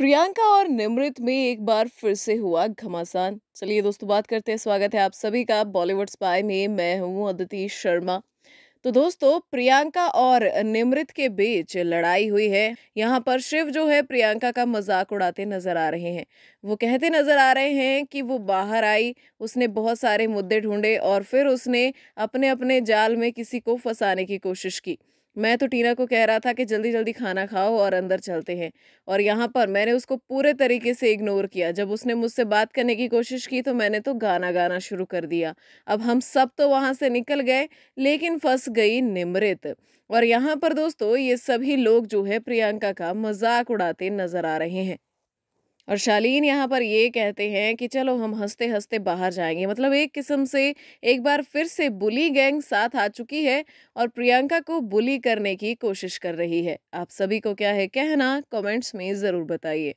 प्रियंका और निमृत में एक बार फिर से हुआ घमासान। चलिए दोस्तों, बात करते हैं। स्वागत है आप सभी का बॉलीवुड स्पाई में। मैं हूँ अदिति शर्मा। तो दोस्तों, प्रियंका और निमृत के बीच लड़ाई हुई है। यहाँ पर शिव जो है प्रियंका का मज़ाक उड़ाते नज़र आ रहे हैं। वो कहते नज़र आ रहे हैं कि वो बाहर आई, उसने बहुत सारे मुद्दे ढूंढे और फिर उसने अपने अपने जाल में किसी को फंसाने की कोशिश की। मैं तो टीना को कह रहा था कि जल्दी जल्दी खाना खाओ और अंदर चलते हैं। और यहाँ पर मैंने उसको पूरे तरीके से इग्नोर किया। जब उसने मुझसे बात करने की कोशिश की तो मैंने तो गाना गाना शुरू कर दिया। अब हम सब तो वहाँ से निकल गए, लेकिन फंस गई निमृत। और यहाँ पर दोस्तों ये सभी लोग जो है प्रियंका का मज़ाक उड़ाते नज़र आ रहे हैं। और शालीन यहाँ पर ये कहते हैं कि चलो हम हँसते हँसते बाहर जाएँगे। मतलब एक किस्म से एक बार फिर से बुली गैंग साथ आ चुकी है और प्रियंका को बुली करने की कोशिश कर रही है। आप सभी को क्या है कहना, कमेंट्स में ज़रूर बताइए।